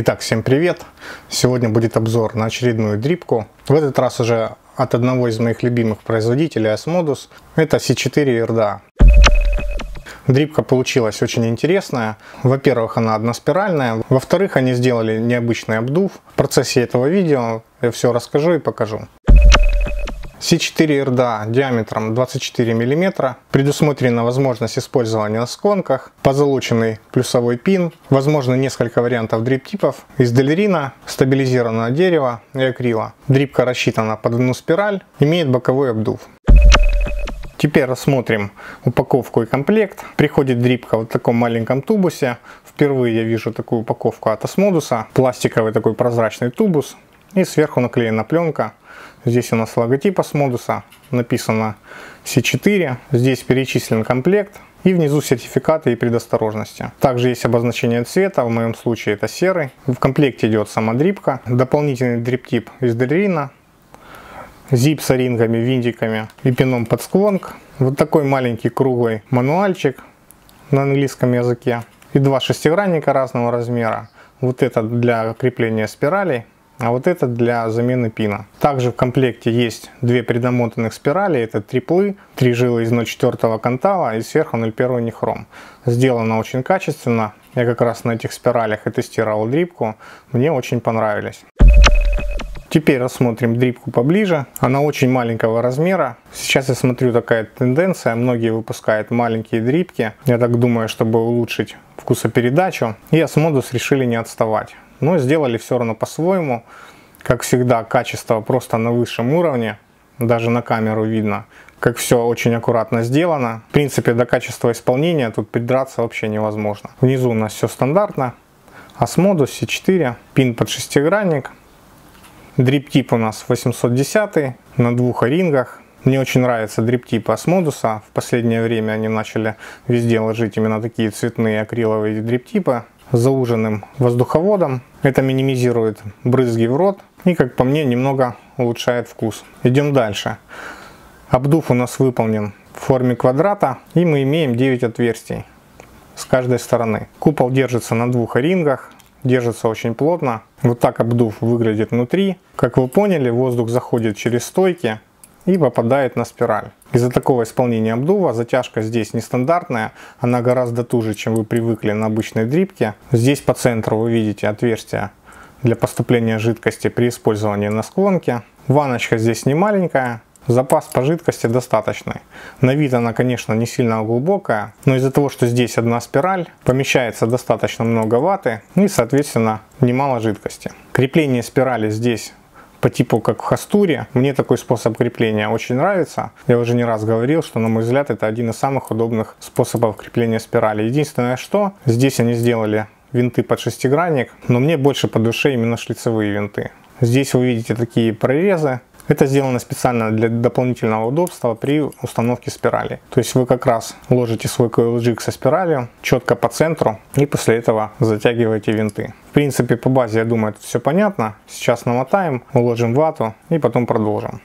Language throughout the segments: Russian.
Итак, всем привет! Сегодня будет обзор на очередную дрипку. В этот раз уже от одного из моих любимых производителей Asmodus. Это C4 RDA. Дрипка получилась очень интересная. Во-первых, она односпиральная. Во-вторых, они сделали необычный обдув. В процессе этого видео я все расскажу и покажу. C4 RDA диаметром 24 мм. Предусмотрена возможность использования на склонках, позолоченный плюсовой пин, возможно несколько вариантов дрип-типов из делерина, стабилизированного дерева и акрила. Дрипка рассчитана под одну спираль, имеет боковой обдув. Теперь рассмотрим упаковку и комплект. Приходит дрипка в таком маленьком тубусе. Впервые я вижу такую упаковку от Осмодуса. Пластиковый такой прозрачный тубус. И сверху наклеена пленка. Здесь у нас логотип Осмодуса. Написано C4. Здесь перечислен комплект. И внизу сертификаты и предосторожности. Также есть обозначение цвета, в моем случае это серый. В комплекте идет сама дрипка. Дополнительный дриптип из Дельрина зип с рингами, винтиками и пином под склонг. Вот такой маленький круглый мануальчик на английском языке. И два шестигранника разного размера. Вот это для крепления спиралей, а вот это для замены пина. Также в комплекте есть две преднамотанных спирали. Это триплы, три жилы из 0,4 кантала и сверху 0,1 нехром. Сделано очень качественно. Я как раз на этих спиралях и тестировал дрипку. Мне очень понравились. Теперь рассмотрим дрипку поближе. Она очень маленького размера. Сейчас я смотрю такая тенденция. Многие выпускают маленькие дрипки. Я так думаю, чтобы улучшить вкусопередачу. И Asmodus решили не отставать. Но сделали все равно по-своему. Как всегда, качество просто на высшем уровне. Даже на камеру видно, как все очень аккуратно сделано. В принципе, до качества исполнения тут придраться вообще невозможно. Внизу у нас все стандартно. Asmodus C4, пин под шестигранник, Дриптип у нас 810 на двух рингах. Мне очень нравится дриптип Асмодуса. В последнее время они начали везде ложить именно такие цветные акриловые дриптипы зауженным воздуховодом. Это минимизирует брызги в рот и, как по мне, немного улучшает вкус. Идем дальше. Обдув у нас выполнен в форме квадрата и мы имеем 9 отверстий с каждой стороны. Купол держится на двух рингах держится очень плотно. Вот так обдув выглядит внутри. Как вы поняли, воздух заходит через стойки и попадает на спираль. Из-за такого исполнения обдува затяжка здесь нестандартная, она гораздо туже, чем вы привыкли на обычной дрипке. Здесь по центру вы видите отверстие для поступления жидкости при использовании на склонке. Ваночка здесь не маленькая, Запас по жидкости достаточный. На вид она, конечно, не сильно глубокая, но из-за того, что здесь одна спираль, помещается достаточно много ваты ну и, соответственно, немало жидкости. Крепление спирали здесь по типу как в хастуре. Мне такой способ крепления очень нравится. Я уже не раз говорил, что на мой взгляд это один из самых удобных способов крепления спирали. Единственное, что здесь они сделали винты под шестигранник, но мне больше по душе именно шлицевые винты. Здесь вы видите такие прорезы, это сделано специально для дополнительного удобства при установке спирали. То есть вы как раз ложите свой coil со спиралью четко по центру и после этого затягиваете винты. Принципе по базе я думаю это все понятно. Сейчас намотаем, уложим вату и потом продолжим.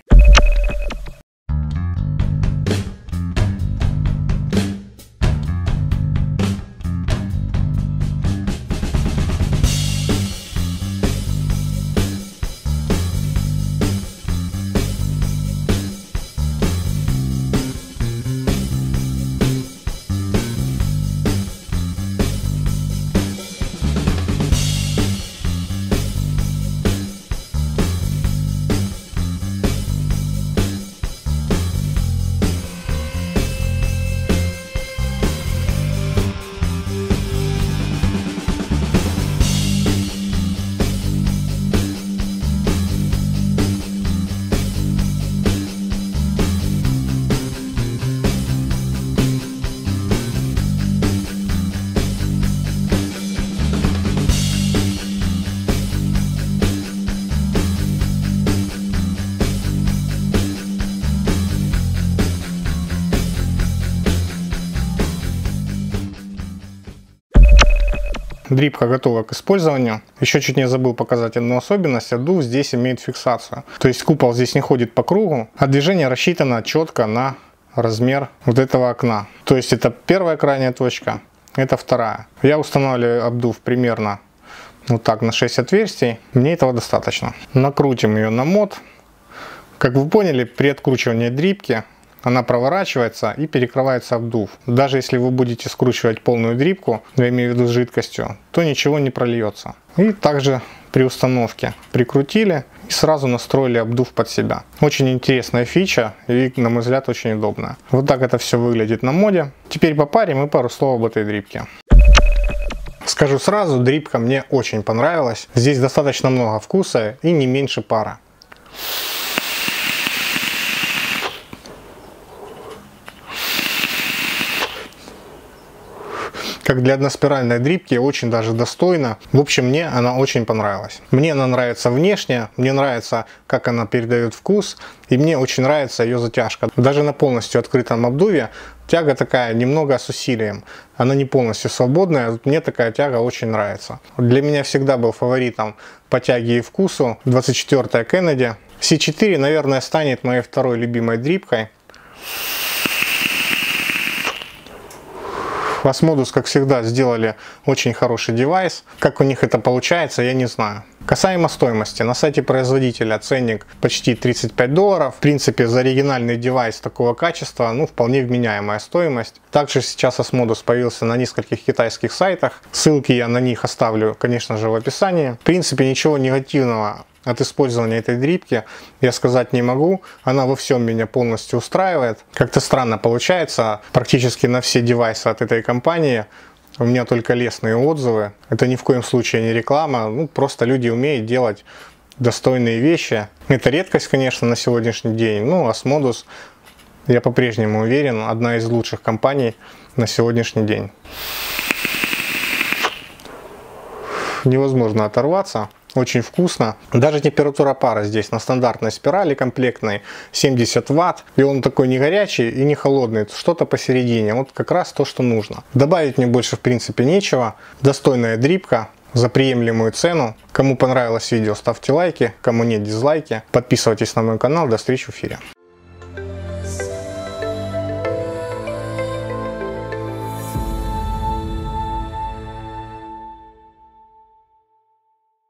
Дрипка готова к использованию. Еще чуть не забыл показать одну особенность. Отдув здесь имеет фиксацию. То есть купол здесь не ходит по кругу, а движение рассчитано четко на размер вот этого окна. То есть это первая крайняя точка, это вторая. Я устанавливаю обдув примерно Вот так на 6 отверстий. Мне этого достаточно. Накрутим ее на мод. Как вы поняли, при откручивании дрипки она проворачивается и перекрывается обдув. Даже если вы будете скручивать полную дрипку, я имею в виду с жидкостью, то ничего не прольется. И также при установке прикрутили и сразу настроили обдув под себя. Очень интересная фича и, на мой взгляд, очень удобная. Вот так это все выглядит на моде. Теперь попарим и пару слов об этой дрипке. Скажу сразу, дрипка мне очень понравилась. Здесь достаточно много вкуса и не меньше пара. Как для односпиральной дрипки, очень даже достойно. В общем, мне она очень понравилась. Мне она нравится внешне, мне нравится, как она передает вкус, и мне очень нравится ее затяжка. Даже на полностью открытом обдуве тяга такая немного с усилием. Она не полностью свободная, мне такая тяга очень нравится. Для меня всегда был фаворитом по тяге и вкусу 24 Кеннеди. C4, наверное, станет моей второй любимой дрипкой. Осмодус, как всегда, сделали очень хороший девайс. Как у них это получается, я не знаю. Касаемо стоимости, на сайте производителя ценник почти 35 долларов. В принципе, за оригинальный девайс такого качества, ну, вполне вменяемая стоимость. Также сейчас Osmodus появился на нескольких китайских сайтах. Ссылки я на них оставлю, конечно же, в описании. В принципе, ничего негативного от использования этой дрипки я сказать не могу. Она во всем меня полностью устраивает. Как-то странно получается. Практически на все девайсы от этой компании у меня только лестные отзывы. Это ни в коем случае не реклама. Ну, просто люди умеют делать достойные вещи. Это редкость, конечно, на сегодняшний день. Ну, Asmodus, я по-прежнему уверен, одна из лучших компаний на сегодняшний день. Невозможно оторваться. Очень вкусно. Даже температура пара здесь на стандартной спирали комплектной 70 ватт. И он такой не горячий и не холодный. Что-то посередине. Вот как раз то, что нужно. Добавить мне больше в принципе нечего. Достойная дрипка за приемлемую цену. Кому понравилось видео, ставьте лайки. Кому нет, дизлайки. Подписывайтесь на мой канал. До встречи в эфире.